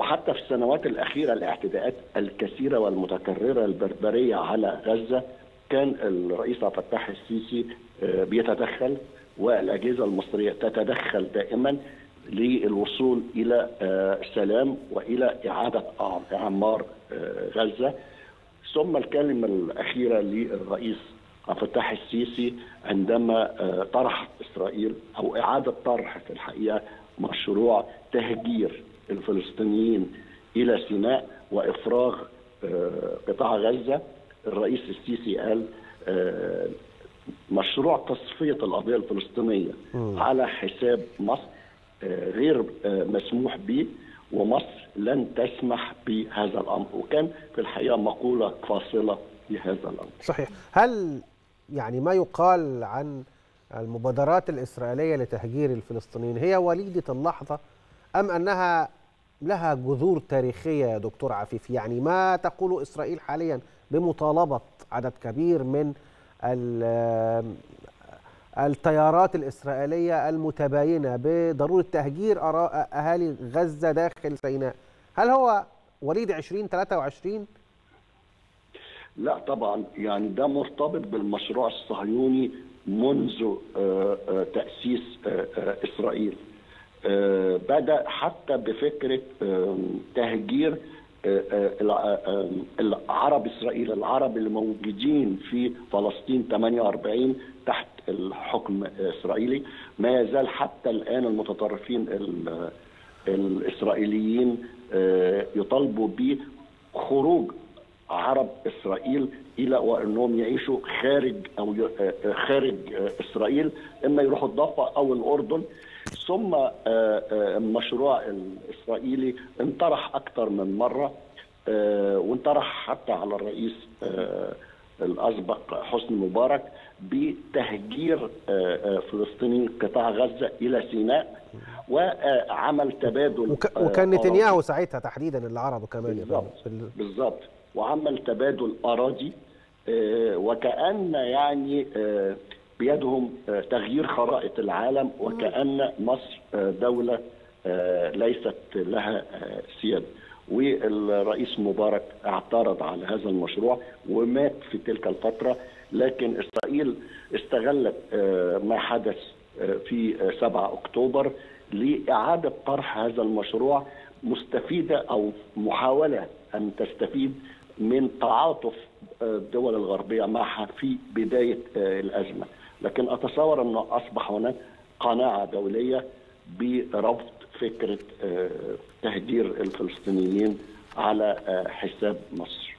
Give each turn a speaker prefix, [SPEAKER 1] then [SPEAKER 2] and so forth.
[SPEAKER 1] وحتى في السنوات الأخيرة الاعتداءات الكثيرة والمتكررة البربرية على غزة كان الرئيس عبد الفتاح السيسي بيتدخل والأجهزة المصرية تتدخل دائما للوصول إلى سلام وإلى إعادة إعمار غزة. ثم الكلمة الأخيرة للرئيس عبد الفتاح السيسي عندما طرح إسرائيل أو إعادة طرح في الحقيقة مشروع تهجير الفلسطينيين إلى سيناء وإفراغ قطاع غزة. الرئيس السيسي قال مشروع تصفية القضية الفلسطينية على حساب مصر غير مسموح به ومصر لن تسمح بهذا الأمر. وكان في الحقيقة مقولة فاصلة لهذا الأمر.
[SPEAKER 2] صحيح. هل يعني ما يقال عن المبادرات الإسرائيلية لتهجير الفلسطينيين هي وليدة اللحظة أم أنها لها جذور تاريخية يا دكتور عفيف. يعني ما تقول إسرائيل حاليا بمطالبة عدد كبير من التيارات الإسرائيلية المتباينة بضرورة تهجير أهالي غزة داخل سيناء. هل هو وليد 2023
[SPEAKER 1] لا طبعا. يعني ده مرتبط بالمشروع الصهيوني منذ تأسيس إسرائيل. بدأ حتى بفكرة تهجير العرب إسرائيل العرب اللي موجودين في فلسطين 48 تحت الحكم الاسرائيلي ما يزال حتى الآن المتطرفين الإسرائيليين يطالبوا بخروج عرب إسرائيل إلى وأنهم يعيشوا خارج أو خارج إسرائيل إما يروحوا الضفة أو الأردن. ثم المشروع الإسرائيلي انطرح أكثر من مرة وانطرح حتى على الرئيس الأسبق حسني مبارك بتهجير فلسطينيين قطاع غزة إلى سيناء وعمل تبادل
[SPEAKER 2] وكان نتنياهو ساعتها تحديدا اللي عرضه كمان
[SPEAKER 1] بالظبط بالظبط وعمل تبادل أراضي وكأن يعني بيدهم تغيير خرائط العالم وكأن مصر دولة ليست لها سيادة. والرئيس مبارك اعترض على هذا المشروع ومات في تلك الفترة لكن إسرائيل استغلت ما حدث في 7 أكتوبر لإعادة طرح هذا المشروع مستفيدة أو محاولة أن تستفيد من تعاطف الدول الغربية معها في بداية الأزمة. لكن أتصور أنه أصبح هناك قناعة دولية برفض فكرة تهجير الفلسطينيين على حساب مصر.